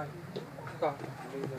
はい。